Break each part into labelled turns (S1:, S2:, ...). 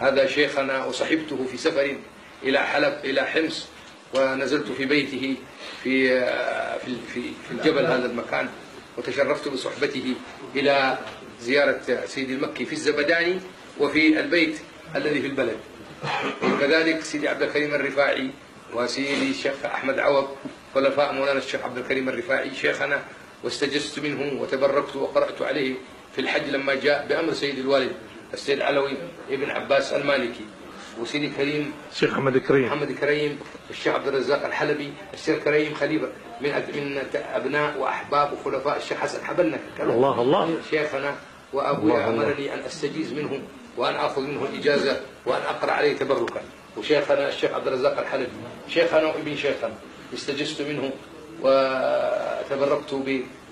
S1: هذا شيخنا وصحبته في سفر إلى حلب إلى حمص ونزلت في بيته في في في, في الجبل هذا المكان وتشرفت بصحبته إلى زيارة سيدي المكي في الزبداني وفي البيت الذي في البلد. وكذلك سيدي عبد الكريم الرفاعي وسيدي الشيخ أحمد عوض خلفاء مولانا الشيخ عبد الكريم الرفاعي شيخنا واستجزت منه وتبركت وقرأت عليه في الحج لما جاء بأمر سيد الوالد. السيد علوي ابن عباس المالكي وسيدي كريم
S2: الشيخ محمد كريم
S1: محمد كريم الشيخ عبد الرزاق الحلبي الشيخ كريم خليفة من من أبناء وأحباب وخلفاء الشيخ حسن حبلنا.
S2: الله الله.
S1: شيخنا وأبوي أمرني أن أستجيز منه وأن آخذ منه الإجازة وأن أقرأ عليه تبركا. وشيخنا الشيخ عبد الرزاق الحلبي شيخنا وابن شيخنا استجزت منه وتبركت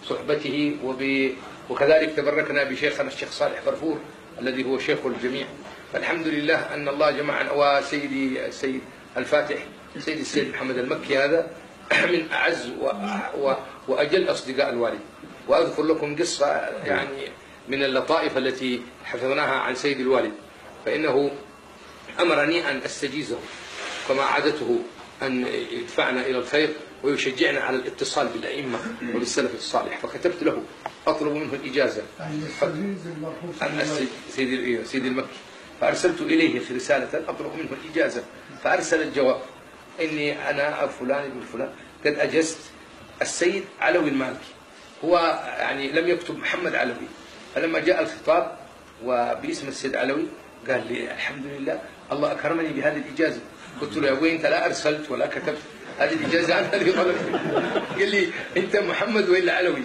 S1: بصحبته وب وكذلك تبركنا بشيخنا الشيخ صالح برفور الذي هو شيخ الجميع. فالحمد لله أن الله جمعنا وسيدي السيد الفاتح سيدي السيد محمد المكي هذا من أعز و... و... وأجل أصدقاء الوالد. وأذكر لكم قصة يعني من اللطائف التي حفظناها عن سيد الوالد. فإنه أمرني أن أستجيزه كما عادته أن يدفعنا إلى الخير. ويشجعنا على الاتصال بالأئمة وبالسلف الصالح. فكتبت له أطلب منه الإجازة. سيدي سيدي المكي فأرسلت إليه في رسالة أطلب منه الإجازة. فأرسل الجواب. إني أنا فلان بن فلان. قد أجزت السيد علوي المالكي. هو يعني لم يكتب محمد علوي. فلما جاء الخطاب وباسم السيد علوي قال لي الحمد لله الله أكرمني بهذه الإجازة. قلت له يا أبوي انت لا أرسلت ولا كتبت. هذه الاجازه أنا اللي طلبت قال لي أنت محمد ولا علوي؟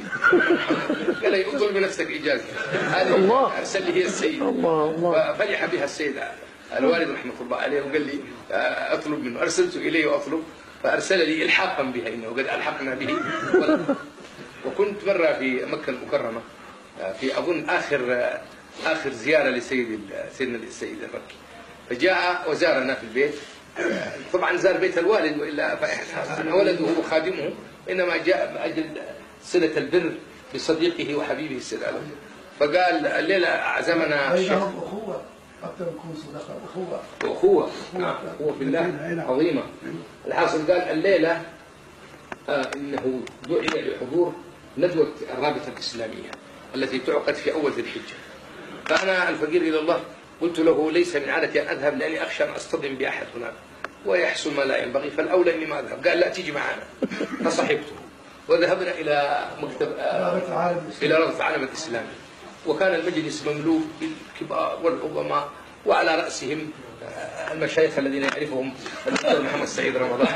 S1: قال لي اطلب بنفسك إجازة. هذه
S2: الله.
S1: ارسل لي هي السيد
S2: الله الله.
S1: ففرح بها السيد الوالد رحمة الله عليه وقال لي آه، أطلب منه. أرسلت إليه وأطلب فأرسل لي الحاقا بها إنه قد ألحقنا به. وكنت مرة في مكة المكرمة آه، في أظن آخر آخر زيارة لسيد سيدنا السيد المكي فجاء وزارنا في البيت طبعا زار بيت الوالد وإلا فإحنا ولده وخادمه إنما جاء من أجل صلة البر بصديقه وحبيبه علوي فقال الليلة اعزمنا الشيخ
S3: بينهم أخوة. أكثر من كون صداقة أخوة.
S1: واخوه نعم أخوة في الله. عظيمة. الحاصل قال الليلة آه إنه دعي لحضور ندوة الرابطة الإسلامية التي تعقد في أول ذي الحجة. فأنا الفقير إلى الله. قلت له ليس من عادتي أن أذهب لأني أخشى أن أصطدم بأحد هناك. ويحصل ما لا ينبغي فالأولى إني ما أذهب. قال لا تيجي معنا فصحبته وذهبنا إلى مكتب آه. إلى رابطة العالم الإسلامي وكان المجلس مملوء بالكبار والعظماء وعلى رأسهم آه، المشايخ الذين يعرفهم الدكتور محمد سعيد رمضان.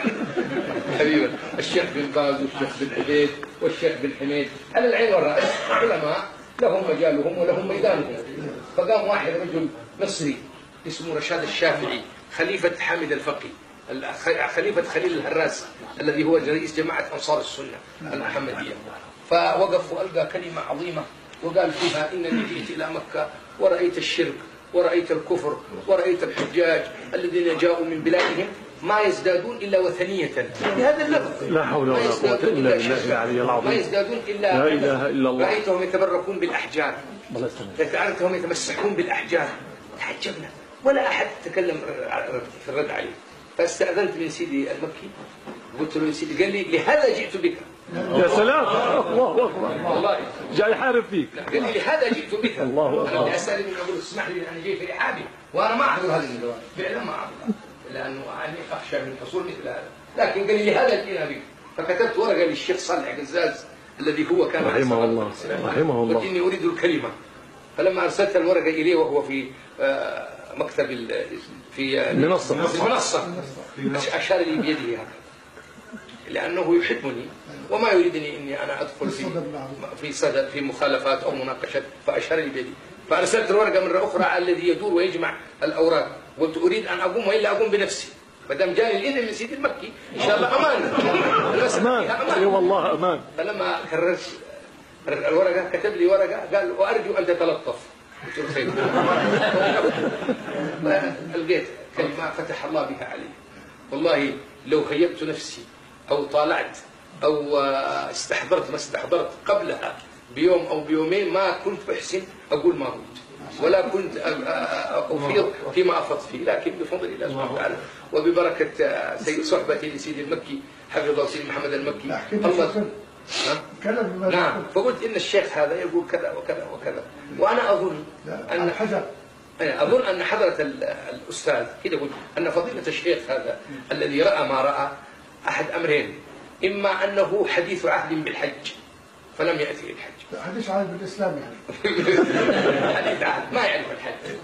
S1: حبيبا الشيخ بن باز والشيخ بن عبيد والشيخ بن حميد. على العين والرأس علماء لهم مجالهم ولهم ميدانهم. فقام واحد رجل مصري اسمه رشاد الشافعي خليفة حامد الفقي خليفة خليل الهراس الذي هو رئيس جماعة أنصار السنة المحمدية فوقف وألقى كلمة عظيمة وقال فيها إنني جئت إلى مكة ورأيت الشرك ورأيت الكفر ورأيت الحجاج الذين جاءوا من بلادهم ما يزدادون إلا وثنية. بهذا اللفظ.
S2: لا حول
S1: ما
S2: ولا إلا
S1: شركا.
S2: بالله العلي
S1: ما
S2: العظيم.
S1: يزدادون إلا
S2: لا إله إلا الله.
S1: رأيتهم يتبركون بالأحجار.
S2: الله يسلمك.
S1: رأيتهم يتمسحون بالأحجار. تعجبنا. ولا أحد تكلم في الرد عليه. فاستأذنت من سيدي المكي. قلت له يا سيدي قال لي لهذا جئت بك.
S2: يا سلام. الله أكبر.
S1: والله.
S2: جاي يحارب فيك.
S1: قال لي لهذا جئت بك.
S2: الله أكبر.
S1: أنا بدي اسال من أقول اسمح لي أنا جاي في رحابي وأنا ما احضر هذه الندوات فعلا ما احضر لأنه اني أخشى من الحصول مثل هذا. لكن قال لي جئنا بك فكتبت ورقة للشيخ صالح قزاز الذي هو كان
S2: رحمه الله. رحمه الله.
S1: قلت اني أريد الكلمة. فلما أرسلت الورقة إليه وهو في آه، مكتب ال- في آه،
S2: منصة.
S1: في المنصه أشار لي بيده هكذا. لأنه يحبني وما يريدني إني أنا أدخل في في صدد في مخالفات أو مناقشات. فأشار لي بيدي فأرسلت الورقة مرة أخرى على الذي يدور ويجمع الأوراق. قلت أريد أن أقوم وإلا أقوم بنفسي. ما دام جاني الاذن من سيدي المكي إن شاء الله أمان.
S2: أمان. أي والله أمان.
S1: فلما كررت الورقة كتب لي ورقة قال وأرجو أن تتلطف. قلت له خير فلقيت كلمة فتح الله بها علي. والله لو هيبت نفسي أو طالعت أو آه، استحضرت ما استحضرت قبلها بيوم أو بيومين ما كنت بحسن أقول ما هو ولا كنت أ- أ- أفيض فيما أفضت فيه. لكن بفضل الله سبحانه وتعالى. وببركة آه، سيد صحبتي لسيدي المكي حفظ الله سيدي محمد المكي. الله
S3: قلت.
S1: نعم.
S3: قلت.
S1: فقلت إن الشيخ هذا يقول كذا وكذا وكذا. وأنا أظن
S3: لا
S1: أن
S3: عن حجر
S1: أنا أظن أن حضرة ال- الأستاذ كده يقول أن فضيلة الشيخ هذا الذي رأى ما رأى أحد أمرين. إما أنه حديث عهد بالحج. فلم يأتي للحج
S3: حديث عن بالإسلام يعني.
S1: ما يعرف الحج.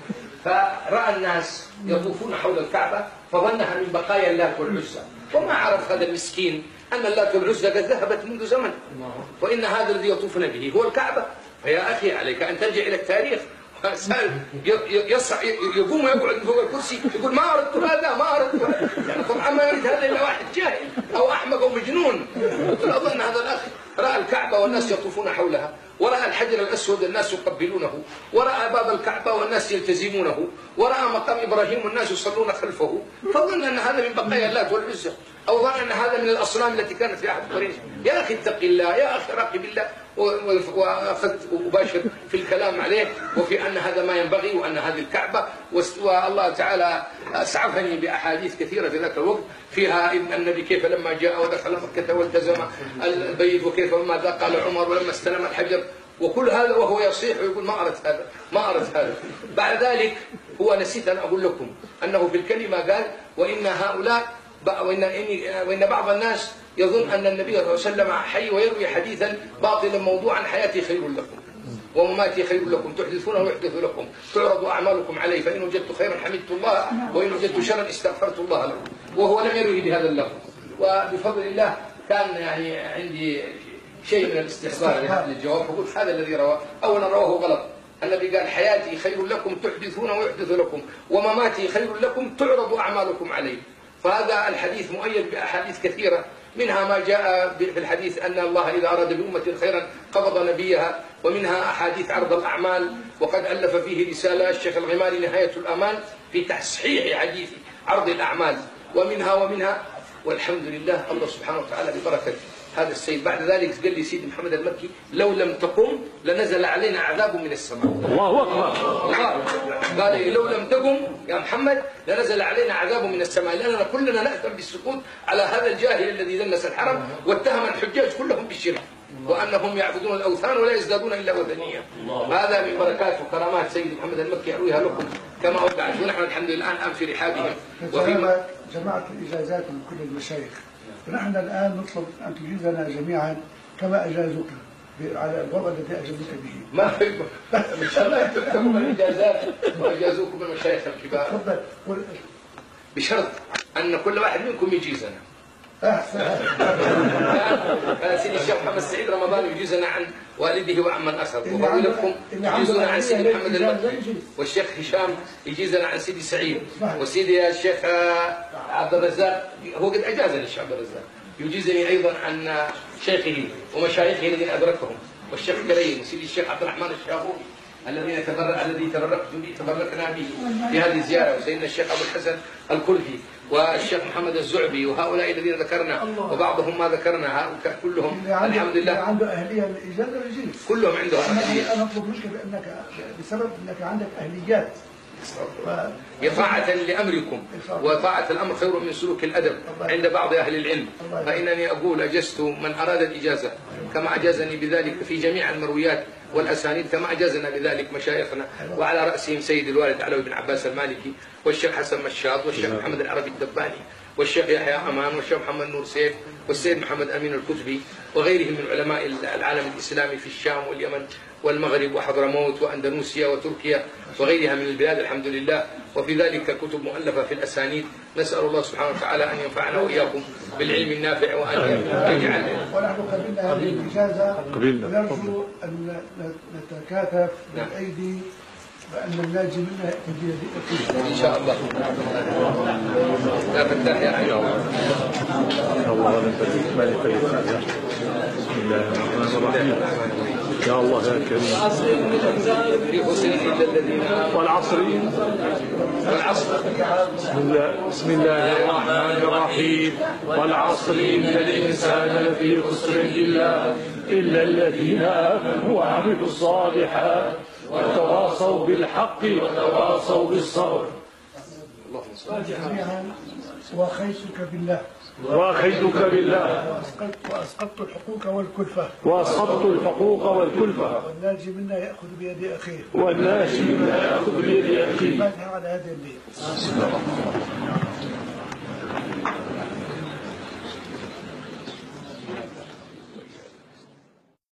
S1: فرأى الناس يطوفون حول الكعبة فظنها من بقايا اللات والعزى وما عرف هذا المسكين أن اللات والعزى قد ذهبت منذ زمن. وإن هذا الذي يطوفون به هو الكعبة. فيا أخي عليك أن ترجع إلى التاريخ. سأل يصع يقوم ويقعد من فوق الكرسي يقول ما أردت هذا ما هذا. يعني طبعا ما يريد هذا إلا واحد جاهل أو أحمق أو مجنون. قلت له أظن هذا الأخ رأى الكعبة والناس يطوفون حولها ورأى الحجر الأسود الناس يقبلونه ورأى باب الكعبة والناس يلتزمونه ورأى مقام إبراهيم والناس يصلون خلفه. فظن أن هذا من بقايا اللات والعزى أو ظن أن هذا من الأصنام التي كانت في عهد قريش. يا أخي اتق الله يا أخي راقب الله. و- و- وأخذت أباشر في الكلام عليه وفي أن هذا ما ينبغي وأن هذه الكعبة والله تعالى أسعفني بأحاديث كثيرة في ذاك الوقت فيها إن النبي كيف لما جاء ودخل مكة والتزم البيت وكيف ماذا قال عمر ولما استلم الحجر وكل هذا وهو يصيح ويقول ما أردت هذا ما أردت هذا. بعد ذلك هو نسيت أن أقول لكم أنه في الكلمة قال وإن هؤلاء وإن, وإن بعض الناس يظن أن النبي صلى الله عليه وسلم حي ويروي حديثا باطلا موضوعا حياتي خير لكم ومماتي خير لكم تحدثونه ويحدث لكم تعرض أعمالكم عليه فإن وجدت خيرا حمدت الله وإن وجدت شرا استغفرت الله له وهو لم يروي بهذا اللفظ. وبفضل الله كان يعني عندي شيء من الاستحضار للجواب فقلت هذا الذي رواه أولا رواه غلط. النبي قال حياتي خير لكم تحدثون ويحدث لكم ومماتي خير لكم تعرض أعمالكم عليه فهذا الحديث مؤيد بأحاديث كثيرة منها ما جاء في الحديث أن الله إذا أراد بأمة خيرا قبض نبيها ومنها أحاديث عرض الأعمال وقد ألف فيه رسالة الشيخ الغماري نهاية الأمان في تصحيح حديث عرض الأعمال. ومنها ومنها والحمد لله الله سبحانه وتعالى ببركة هذا السيد. بعد ذلك قال لي سيدي محمد المكي لو لم تقم لنزل علينا عذاب من السماء.
S2: الله أكبر.
S1: الله قال لي لو لم تقم يا محمد لنزل علينا عذاب من السماء لأننا كلنا نأثم بالسكوت على هذا الجاهل الذي دنس الحرم واتهم الحجاج كلهم بالشرك وأنهم يعبدون الأوثان ولا يزدادون إلا وثنيا هذا من بركات وكرامات سيدي محمد المكي أرويها لكم كما أوقعت. ونحن الحمد لله الآن في رحابهم. وفي
S3: جماعة الإجازات من كل المشايخ. ونحن الآن نطلب أن تجيزنا جميعا كما أجازوك على الوضع الذي أجازوك به.
S1: ما في إن شاء الله تكتبوا الإجازات وإجازوكم المشايخ الكبار.
S3: تفضل.
S1: بشرط أن كل واحد منكم يجيزنا. كان سيدي الشيخ محمد سعيد رمضان يجيزنا عن والده وعمن
S3: اللي عنده
S1: يجيزنا عن سيدي محمد المكي. والشيخ هشام يجيزنا عن سيدي سعيد. وسيدي الشيخ آه، عبد الرزاق هو قد أجازني الشيخ عبد الرزاق. يجيزني أيضا عن شيخه ومشايخه الذين أدركهم. والشيخ كريم وسيدي الشيخ عبد الرحمن الشابوري الذين تبرع الذي تبركت به تبركنا به في هذه الزيارة. وسيدنا الشيخ أبو الحسن الكلفي والشيخ محمد الزعبي وهؤلاء الذين ذكرنا وبعضهم ما ذكرنا هؤلاء كلهم
S3: عنده
S1: الحمد لله
S3: عنده أهلية للإجازة يجيز
S1: كلهم عندهم
S3: أنا
S1: أهلية.
S3: أنا أطلب منك بأنك بسبب أنك عندك أهليات. ف-
S1: طاعة لأمركم. وطاعة الأمر خير من سلوك الأدب عند بعض أهل العلم. فإنني أقول أجزت من أراد الإجازة كما أجازني بذلك في جميع المرويات. والأسانيد كما أجازنا بذلك مشايخنا وعلى رأسهم سيد الوالد علوي بن عباس المالكي والشيخ حسن مشاط والشيخ محمد العربي الدباني والشيخ يحيى أمان والشيخ محمد نور سيف والسيد محمد أمين الكتبي وغيرهم من علماء العالم الإسلامي في الشام واليمن والمغرب وحضرموت وأندونيسيا وتركيا وغيرها من البلاد الحمد لله. وفي ذلك كتب مؤلفة في الأسانيد. نسأل الله سبحانه وتعالى أن ينفعنا وإياكم بالعلم النافع وأن يجعل
S3: هذه الإجازة. ونرجو أن نتكاتف. بالأيدي وأن الناجي منها يأتي بيده
S1: إن شاء الله. لا يا
S2: الله. بسم الله الرحمن الرحيم. يا الله يا كريم. والعصر.
S1: والعصر
S2: بسم الله بسم الله الرحمن الرحيم. والعصر إن الإنسان لفي خسر إلا إلا الذين آمنوا وعملوا الصالحات وتواصوا بالحق وتواصوا بالصبر.
S1: اللهم صل
S3: وخيتك بالله.
S2: واخذك بالله.
S3: وأسقطت, وأسقطت الحقوق والكلفة.
S2: وأسقطت الحقوق والكلفة.
S3: والناجي منا يأخذ بيد أخيه.
S2: والناس مما يأخذ بيد أخيه.
S3: الفاتحة على هذه النية